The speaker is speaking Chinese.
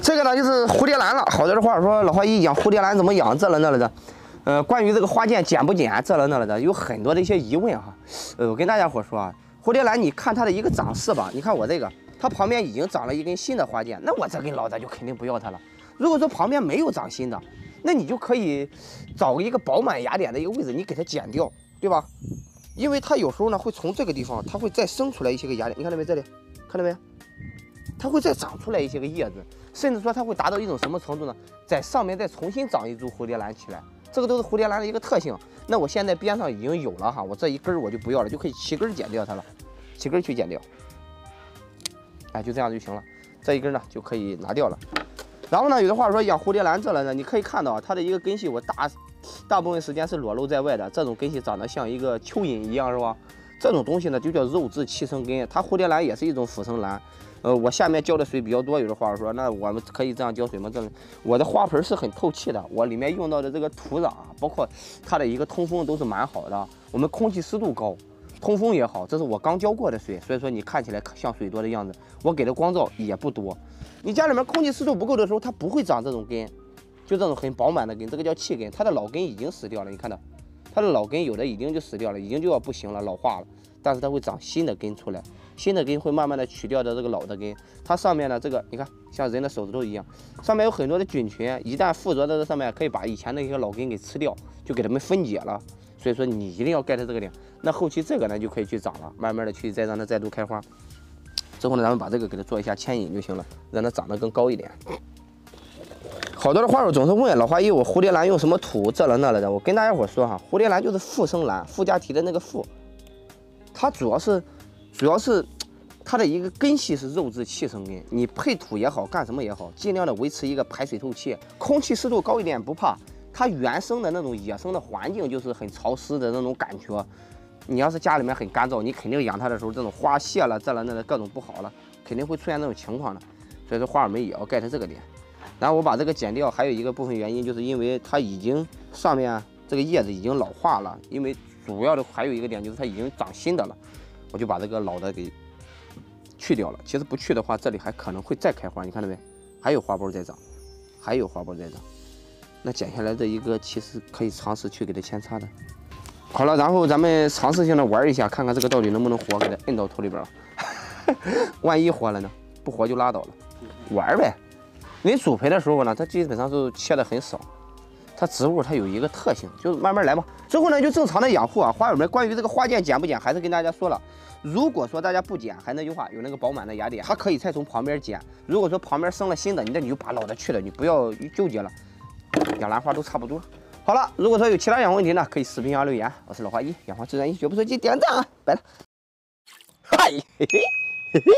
这个呢就是蝴蝶兰了。好多人话说老花一养蝴蝶兰怎么养这了那了的，呃，关于这个花剑剪不剪这了那了的，有很多的一些疑问哈。呃，我跟大家伙说啊，蝴蝶兰你看它的一个长势吧，你看我这个，它旁边已经长了一根新的花剑，那我这根老的就肯定不要它了。如果说旁边没有长新的，那你就可以找一个饱满芽点的一个位置，你给它剪掉，对吧？因为它有时候呢会从这个地方，它会再生出来一些个芽点，你看到没？这里看到没？它会再长出来一些个叶子，甚至说它会达到一种什么程度呢？在上面再重新长一株蝴蝶兰起来，这个都是蝴蝶兰的一个特性。那我现在边上已经有了哈，我这一根我就不要了，就可以齐根剪掉它了，齐根去剪掉，哎，就这样就行了。这一根呢就可以拿掉了。然后呢，有的话说养蝴蝶兰这了呢，你可以看到它的一个根系，我大大部分时间是裸露在外的，这种根系长得像一个蚯蚓一样，是吧？这种东西呢就叫肉质气生根，它蝴蝶兰也是一种腐生兰。呃，我下面浇的水比较多，有的话说，那我们可以这样浇水吗？这我的花盆是很透气的，我里面用到的这个土壤啊，包括它的一个通风都是蛮好的。我们空气湿度高，通风也好。这是我刚浇过的水，所以说你看起来像水多的样子。我给的光照也不多。你家里面空气湿度不够的时候，它不会长这种根，就这种很饱满的根，这个叫气根。它的老根已经死掉了，你看到，它的老根有的已经就死掉了，已经就要不行了，老化了。但是它会长新的根出来。新的根会慢慢的取掉的这个老的根，它上面呢这个你看像人的手指头一样，上面有很多的菌群，一旦附着在这上面，可以把以前的一些老根给吃掉，就给它们分解了。所以说你一定要盖在这个点，那后期这个呢就可以去长了，慢慢的去再让它再度开花。之后呢，咱们把这个给它做一下牵引就行了，让它长得更高一点。好多的花友总是问老花一，我蝴蝶兰用什么土这了那了的？我跟大家伙说哈，蝴蝶兰就是附生兰，附加体的那个附，它主要是。主要是它的一个根系是肉质气生根，你配土也好，干什么也好，尽量的维持一个排水透气，空气湿度高一点不怕。它原生的那种野生的环境就是很潮湿的那种感觉。你要是家里面很干燥，你肯定养它的时候，这种花谢了，这了那的各种不好了，肯定会出现这种情况的。所以说花友们也要盖它这个点。然后我把这个剪掉，还有一个部分原因就是因为它已经上面这个叶子已经老化了，因为主要的还有一个点就是它已经长新的了。我就把这个老的给去掉了。其实不去的话，这里还可能会再开花。你看到没？还有花苞在长，还有花苞在长。那剪下来这一个，其实可以尝试去给它扦插的。好了，然后咱们尝试性的玩一下，看看这个到底能不能活，给它摁到土里边了。万一活了呢？不活就拉倒了。玩呗。你主培的时候呢，它基本上是切的很少。它植物它有一个特性，就是慢慢来嘛。之后呢，就正常的养护啊。花友们，关于这个花剑剪不剪，还是跟大家说了。如果说大家不剪，还那句话，有那个饱满的芽点，它可以再从旁边剪。如果说旁边生了新的，你那你就把老的去了，你不要纠结了。养兰花都差不多。好了，如果说有其他养问题呢，可以视频下留言。我是老花一，养花自然一，绝不随机点赞啊，拜了。嗨，嘿嘿嘿嘿。